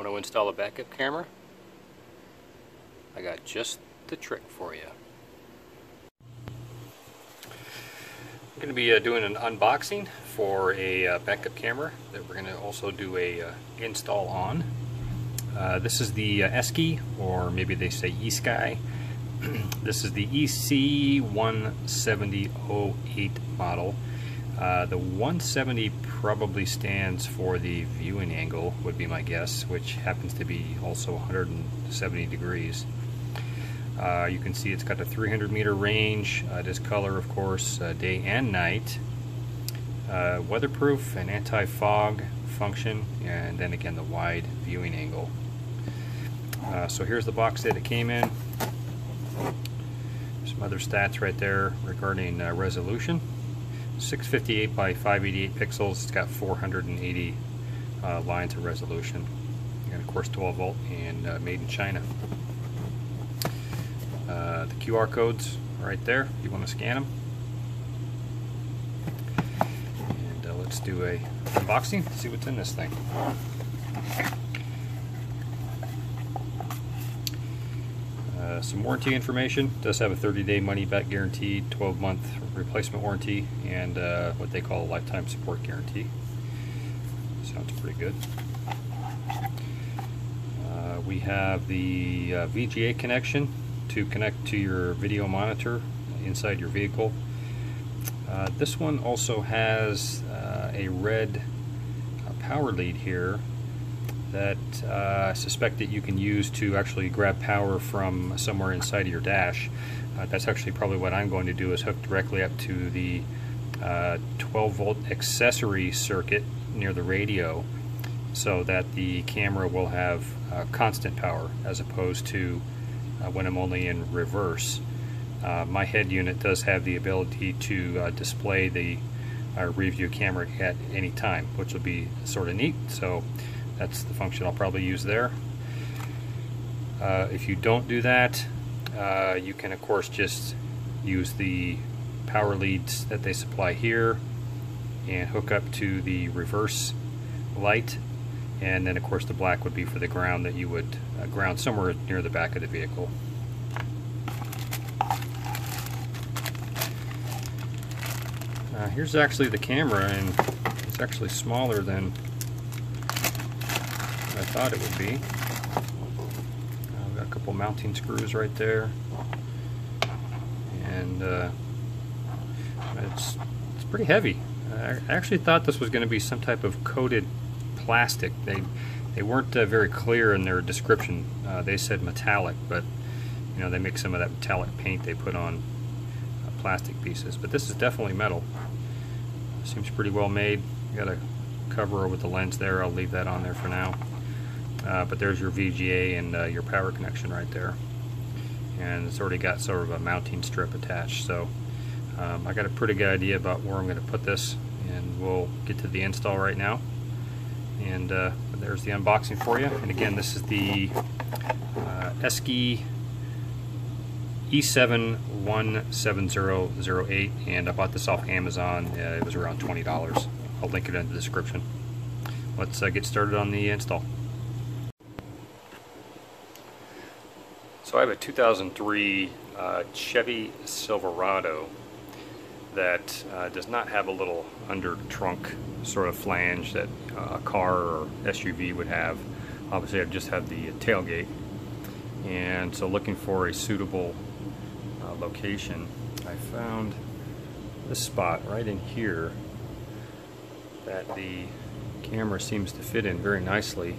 Want to install a backup camera? I got just the trick for you. I'm going to be uh, doing an unboxing for a uh, backup camera that we're going to also do a uh, install on. Uh, this is the uh, Esky, or maybe they say eSky. this is the EC1708 model. Uh, the 170 probably stands for the viewing angle, would be my guess, which happens to be also 170 degrees. Uh, you can see it's got a 300 meter range. Uh, this color, of course, uh, day and night. Uh, weatherproof and anti-fog function, and then again the wide viewing angle. So here's the box that it came in. Some other stats right there regarding resolution. 658 by 588 pixels. It's got 480 uh, lines of resolution. And of course 12 volt and uh, made in China. Uh, the QR codes right there you want to scan them. And uh, let's do a unboxing, see what's in this thing. Uh, some warranty information. It does have a 30-day money-back guarantee, 12-month replacement warranty, and uh, what they call a lifetime support guarantee. Sounds pretty good. Uh, we have the uh, VGA connection to connect to your video monitor inside your vehicle. Uh, this one also has a red power lead here that uh, I suspect that you can use to actually grab power from somewhere inside of your dash. Uh, that's actually probably what I'm going to do is hook directly up to the uh, 12 volt accessory circuit near the radio so that the camera will have uh, constant power as opposed to uh, when I'm only in reverse. My head unit does have the ability to display the rear view camera at any time, which will be sort of neat. So that's the function I'll probably use there. Uh, if you don't do that, uh, you can of course just use the power leads that they supply here and hook up to the reverse light and then of course the black would be for the ground that you would uh, ground somewhere near the back of the vehicle. Uh, here's actually the camera and it's actually smaller than thought it would be. Uh, got a couple mounting screws right there. And uh, it's, it's pretty heavy. I actually thought this was going to be some type of coated plastic. They they weren't uh, very clear in their description. Uh, they said metallic, but you know they make some of that metallic paint they put on uh, plastic pieces. But this is definitely metal. Seems pretty well made. got a cover over the lens there. I'll leave that on there for now. Uh, but there's your VGA and uh, your power connection right there. And it's already got sort of a mounting strip attached. So um, I got a pretty good idea about where I'm going to put this. And we'll get to the install right now. And uh, there's the unboxing for you. And again, this is the uh, Esky E7-17008 and I bought this off Amazon. Uh, it was around $20. I'll link it in the description. Let's uh, get started on the install. So I have a 2003 uh, Chevy Silverado that uh, does not have a little under trunk sort of flange that uh, a car or SUV would have. Obviously I've just have the tailgate and so looking for a suitable uh, location I found this spot right in here that the camera seems to fit in very nicely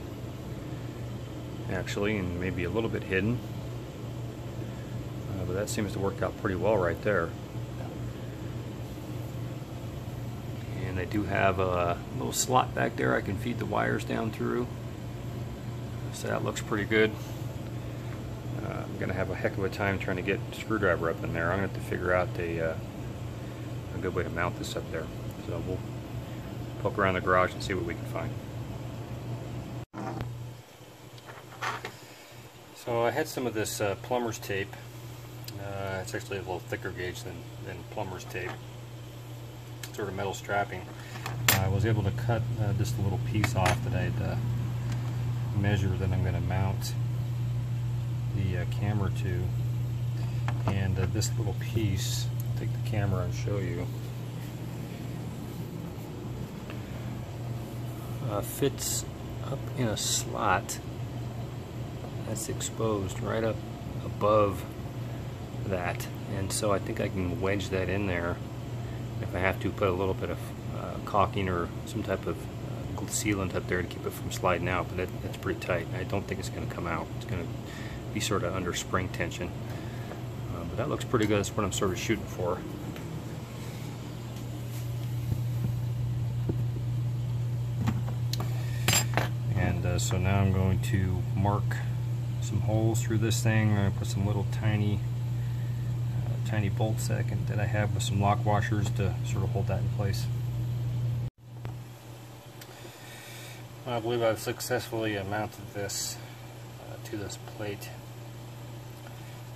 actually and maybe a little bit hidden but that seems to work out pretty well right there. And I do have a little slot back there I can feed the wires down through. So that looks pretty good. Uh, I'm going to have a heck of a time trying to get screwdriver up in there. I'm going to have to figure out a, uh, a good way to mount this up there. So we'll poke around the garage and see what we can find. So I had some of this uh, plumber's tape it's actually a little thicker gauge than, than plumber's tape. Sort of metal strapping. I was able to cut uh, just a little piece off that I'd uh, measure that I'm going to mount the uh, camera to. And uh, this little piece, I'll take the camera and show you, uh, fits up in a slot that's exposed right up above that. And so I think I can wedge that in there if I have to put a little bit of uh, caulking or some type of uh, sealant up there to keep it from sliding out but that, that's pretty tight. I don't think it's going to come out. It's going to be sort of under spring tension. Uh, but that looks pretty good. That's what I'm sort of shooting for. And uh, so now I'm going to mark some holes through this thing. I'm going to put some little tiny tiny bolts that I, can, that I have with some lock washers to sort of hold that in place. I believe I've successfully mounted this uh, to this plate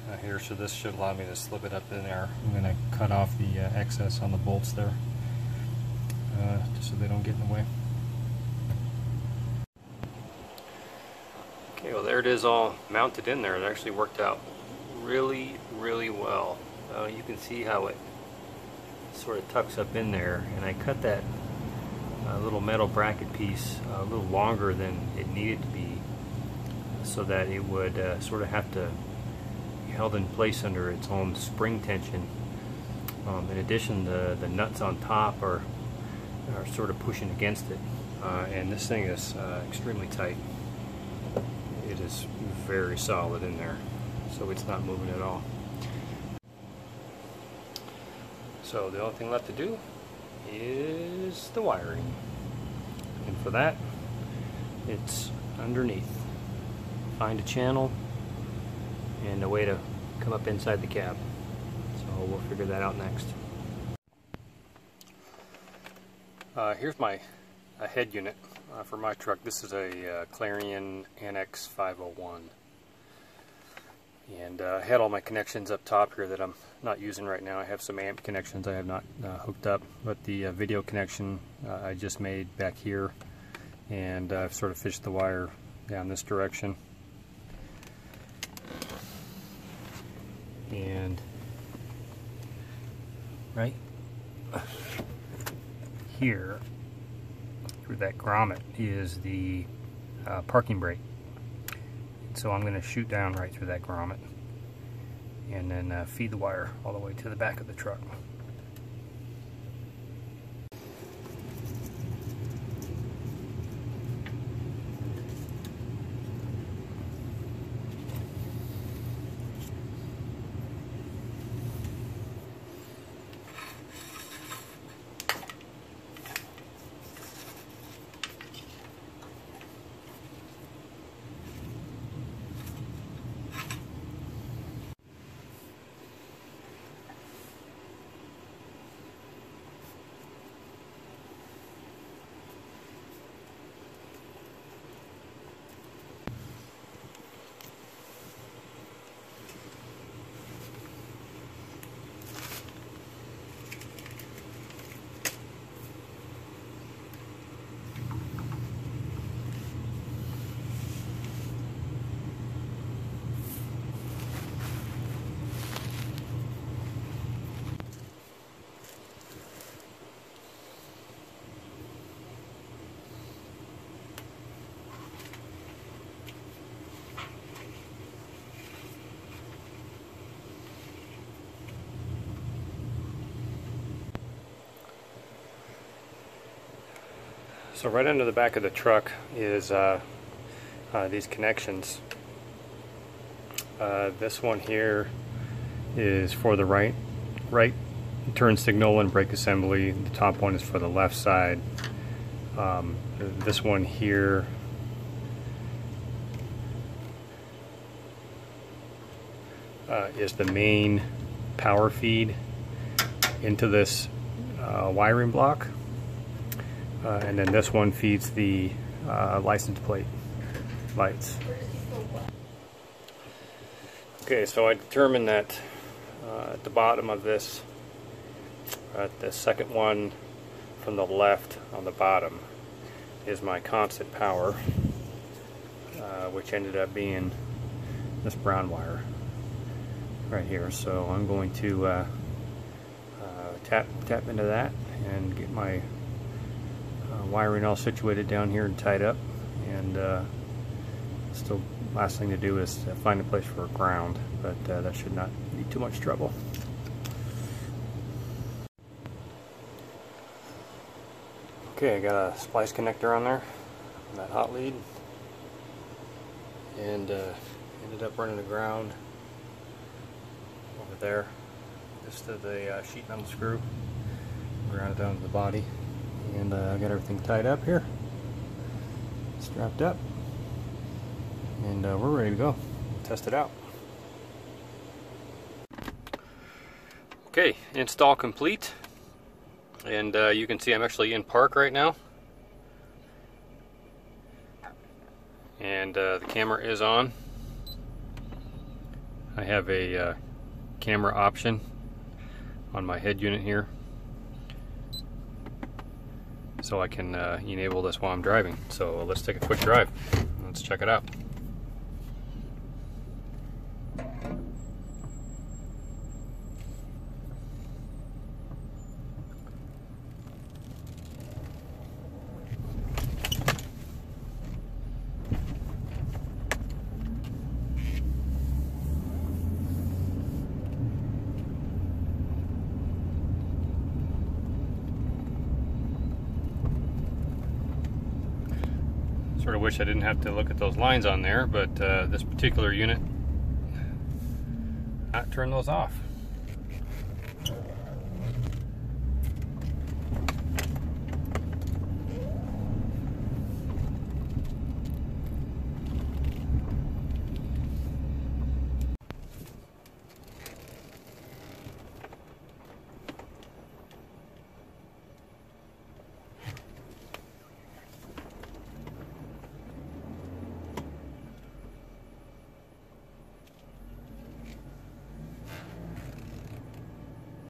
uh, here so this should allow me to slip it up in there. I'm going to cut off the uh, excess on the bolts there uh, just so they don't get in the way. Okay, well there it is all mounted in there. It actually worked out really, really well. Uh, you can see how it sort of tucks up in there and I cut that uh, little metal bracket piece a little longer than it needed to be so that it would uh, sort of have to be held in place under its own spring tension. Um, in addition, the, the nuts on top are, are sort of pushing against it uh, and this thing is uh, extremely tight it is very solid in there so it's not moving at all so the only thing left to do is the wiring and for that it's underneath find a channel and a way to come up inside the cab so we'll figure that out next uh, here's my head unit uh, for my truck. This is a uh, Clarion NX 501. And uh, had all my connections up top here that I'm not using right now. I have some amp connections I have not uh, hooked up, but the uh, video connection uh, I just made back here. And I've sort of fished the wire down this direction. And right here through that grommet is the uh, parking brake. So I'm going to shoot down right through that grommet and then uh, feed the wire all the way to the back of the truck. So right under the back of the truck is uh, uh, these connections. Uh, this one here is for the right right turn signal and brake assembly. The top one is for the left side. Um, this one here uh, is the main power feed into this uh, wiring block. Uh, and then this one feeds the uh, license plate lights. Okay, so I determined that uh, at the bottom of this, uh, the second one from the left on the bottom is my constant power. uh, which ended up being this brown wire right here. So I'm going to uh, tap tap into that and get my uh, wiring all situated down here and tied up. And uh, still, last thing to do is find a place for a ground, but uh, that should not be too much trouble. Okay, I got a splice connector on there, on that hot lead, and uh, ended up running the ground over there, just to the uh, sheet metal screw, ground it down to the body, and uh, I got everything tied up here, strapped up, and uh, we're ready to go. Test it out. Okay, install complete. And uh, you can see I'm actually in park right now. And uh, the camera is on. I have a uh, camera option on my head unit here so I can uh, enable this while I'm driving. So let's take a quick drive. Let's check it out Sort of wish I didn't have to look at those lines on there, but uh, this particular unit, not turn those off.